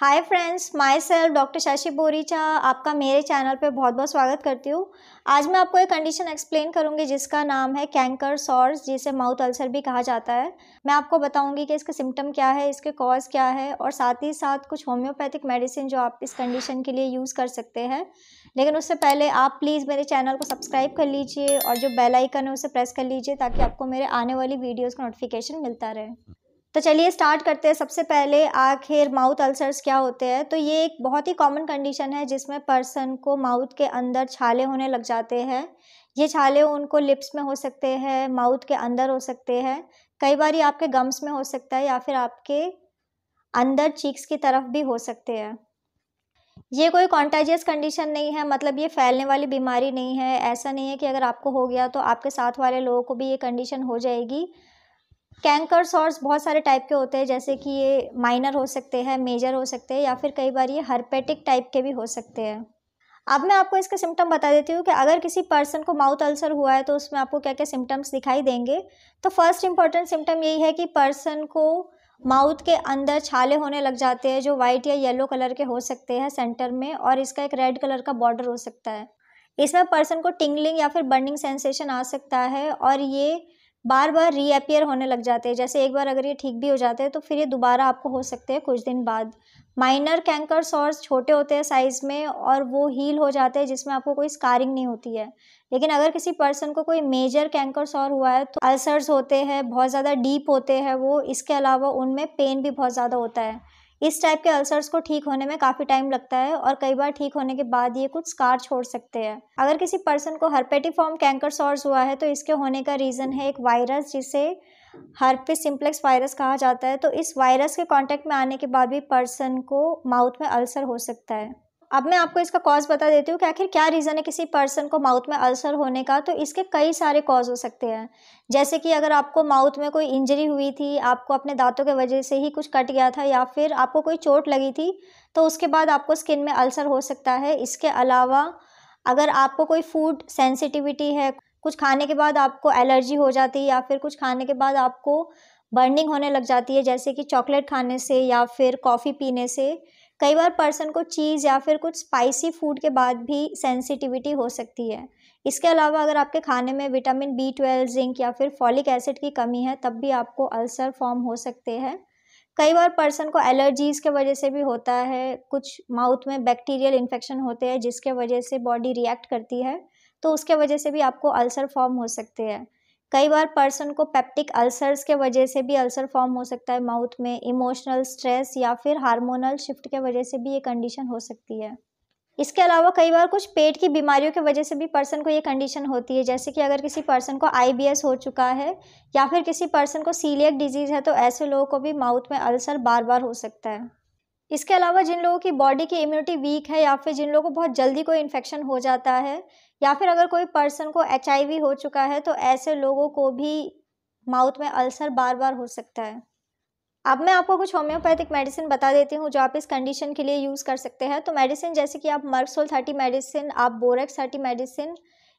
Hi friends my self doctor Shashi Boricha आपका मेरे channel पे बहुत बहुत स्वागत करती हूँ। आज मैं आपको एक कंडीशन एक्सप्लेन करूँगी जिसका नाम है कैंकर सॉर्स जिसे माउथ अल्सर भी कहा जाता है। मैं आपको बताऊँगी कि इसका सिम्टम क्या है, इसके कॉज क्या है, और साथ ही साथ कुछ होम्योपैथिक मेडिसिन जो आप इस कंडीशन के लिए यूज़ कर सकते हैं। लेकिन उससे पहले आप प्लीज़ मेरे चैनल को सब्सक्राइब कर लीजिए, और जो बेलाइकन है उसे प्रेस कर लीजिए, ताकि आपको मेरे आने वाली वीडियोज़ का नोटिफिकेशन मिलता रहे। तो चलिए स्टार्ट करते हैं। सबसे पहले आखिर माउथ अल्सर्स क्या होते हैं? तो ये एक बहुत ही कॉमन कंडीशन है जिसमें पर्सन को माउथ के अंदर छाले होने लग जाते हैं। ये छाले उनको लिप्स में हो सकते हैं माउथ के अंदर हो सकते हैं। कई बार ये आपके गम्स में हो सकता है या फिर आपके अंदर चीक्स की तरफ़ भी हो सकते हैं। ये कोई कॉन्टेजियस कंडीशन नहीं है मतलब ये फैलने वाली बीमारी नहीं है। ऐसा नहीं है कि अगर आपको हो गया तो आपके साथ वाले लोगों को भी ये कंडीशन हो जाएगी। कैंकर सॉर्स बहुत सारे टाइप के होते हैं, जैसे कि ये माइनर हो सकते हैं, मेजर हो सकते हैं, या फिर कई बार ये हर्पेटिक टाइप के भी हो सकते हैं। अब मैं आपको इसके सिम्टम बता देती हूँ कि अगर किसी पर्सन को माउथ अल्सर हुआ है तो उसमें आपको क्या क्या सिम्टम्स दिखाई देंगे। तो फ़र्स्ट इंपॉर्टेंट सिम्टम यही है कि पर्सन को माउथ के अंदर छाले होने लग जाते हैं, जो वाइट या येलो कलर के हो सकते हैं सेंटर में, और इसका एक रेड कलर का बॉर्डर हो सकता है। इसमें पर्सन को टिंगलिंग या फिर बर्निंग सेंसेशन आ सकता है, और ये बार बार रीअपियर होने लग जाते हैं। जैसे एक बार अगर ये ठीक भी हो जाते हैं तो फिर ये दोबारा आपको हो सकते हैं कुछ दिन बाद। माइनर कैंकर सॉर्स छोटे होते हैं साइज़ में और वो हील हो जाते हैं, जिसमें आपको कोई स्कारिंग नहीं होती है। लेकिन अगर किसी पर्सन को कोई मेजर कैंकर सॉर हुआ है तो अल्सर्स होते हैं, बहुत ज़्यादा डीप होते हैं वो, इसके अलावा उनमें पेन भी बहुत ज़्यादा होता है। इस टाइप के अल्सर्स को ठीक होने में काफ़ी टाइम लगता है और कई बार ठीक होने के बाद ये कुछ स्कार छोड़ सकते हैं। अगर किसी पर्सन को हर्पेटिफॉर्म कैंकर सॉर्स हुआ है तो इसके होने का रीज़न है एक वायरस जिसे हर्पिस सिंप्लेक्स वायरस कहा जाता है। तो इस वायरस के कांटेक्ट में आने के बाद भी पर्सन को माउथ में अल्सर हो सकता है। अब मैं आपको इसका कॉज बता देती हूँ कि आखिर क्या रीज़न है किसी पर्सन को माउथ में अल्सर होने का? तो इसके कई सारे कॉज हो सकते हैं। जैसे कि अगर आपको माउथ में कोई इंजरी हुई थी, आपको अपने दांतों के वजह से ही कुछ कट गया था या फिर आपको कोई चोट लगी थी तो उसके बाद आपको स्किन में अल्सर हो सकता है। इसके अलावा अगर आपको कोई फ़ूड सेंसिटिविटी है, कुछ खाने के बाद आपको एलर्जी हो जाती है या फिर कुछ खाने के बाद आपको बर्निंग होने लग जाती है, जैसे कि चॉकलेट खाने से या फिर कॉफ़ी पीने से कई बार पर्सन को चीज़ या फिर कुछ स्पाइसी फ़ूड के बाद भी सेंसिटिविटी हो सकती है। इसके अलावा अगर आपके खाने में विटामिन बी ट्वेल्व जिंक या फिर फॉलिक एसिड की कमी है, तब भी आपको अल्सर फॉर्म हो सकते हैं। कई बार पर्सन को एलर्जीज़ के वजह से भी होता है, कुछ माउथ में बैक्टीरियल इन्फेक्शन होते हैं, जिसके वजह से बॉडी रिएक्ट करती है तो उसके वजह से भी आपको अल्सर फॉर्म हो सकते हैं। कई बार पर्सन को पेप्टिक अल्सर्स के वजह से भी अल्सर फॉर्म हो सकता है माउथ में, इमोशनल स्ट्रेस या फिर हार्मोनल शिफ्ट के वजह से भी ये कंडीशन हो सकती है। इसके अलावा कई बार कुछ पेट की बीमारियों की वजह से भी पर्सन को ये कंडीशन होती है, जैसे कि अगर किसी पर्सन को आईबीएस हो चुका है या फिर किसी पर्सन को सीलियक डिज़ीज़ है तो ऐसे लोगों को भी माउथ में अल्सर बार बार हो सकता है। इसके अलावा जिन लोगों की बॉडी की इम्यूनिटी वीक है या फिर जिन लोगों को बहुत जल्दी कोई इन्फेक्शन हो जाता है या फिर अगर कोई पर्सन को एचआईवी हो चुका है तो ऐसे लोगों को भी माउथ में अल्सर बार बार हो सकता है। अब मैं आपको कुछ होम्योपैथिक मेडिसिन बता देती हूँ जो आप इस कंडीशन के लिए यूज़ कर सकते हैं। तो मेडिसिन जैसे कि आप मर्कसोल थर्टी मेडिसिन आप बोरेक्स थर्टी मेडिसिन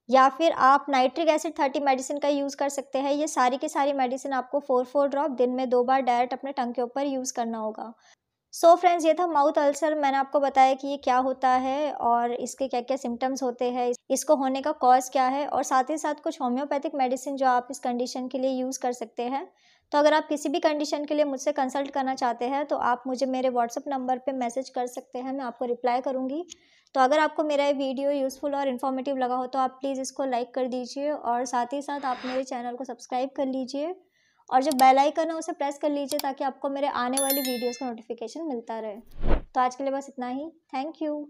या फिर आप नाइट्रिक एसिड थर्टी मेडिसिन का यूज़ कर सकते हैं। ये सारी की सारी मेडिसिन आपको फोर फोर ड्रॉप दिन में दो बार डायरेक्ट अपने टंग के ऊपर यूज़ करना होगा। सो so फ्रेंड्स ये था माउथ अल्सर मैंने आपको बताया कि ये क्या होता है और इसके क्या क्या सिम्टम्स होते हैं इसको होने का कॉज क्या है और साथ ही साथ कुछ होम्योपैथिक मेडिसिन जो आप इस कंडीशन के लिए यूज़ कर सकते हैं। तो अगर आप किसी भी कंडीशन के लिए मुझसे कंसल्ट करना चाहते हैं तो आप मुझे मेरे व्हाट्सअप नंबर पर मैसेज कर सकते हैं, मैं आपको रिप्लाई करूँगी। तो अगर आपको मेरा ये वीडियो यूज़फुल और इन्फॉर्मेटिव लगा हो तो आप प्लीज़ इसको लाइक कर दीजिए और साथ ही साथ आप मेरे चैनल को सब्सक्राइब कर लीजिए। और जो बेल आइकन है, उसे प्रेस कर लीजिए ताकि आपको मेरे आने वाली वीडियोस का नोटिफिकेशन मिलता रहे। तो आज के लिए बस इतना ही। Thank you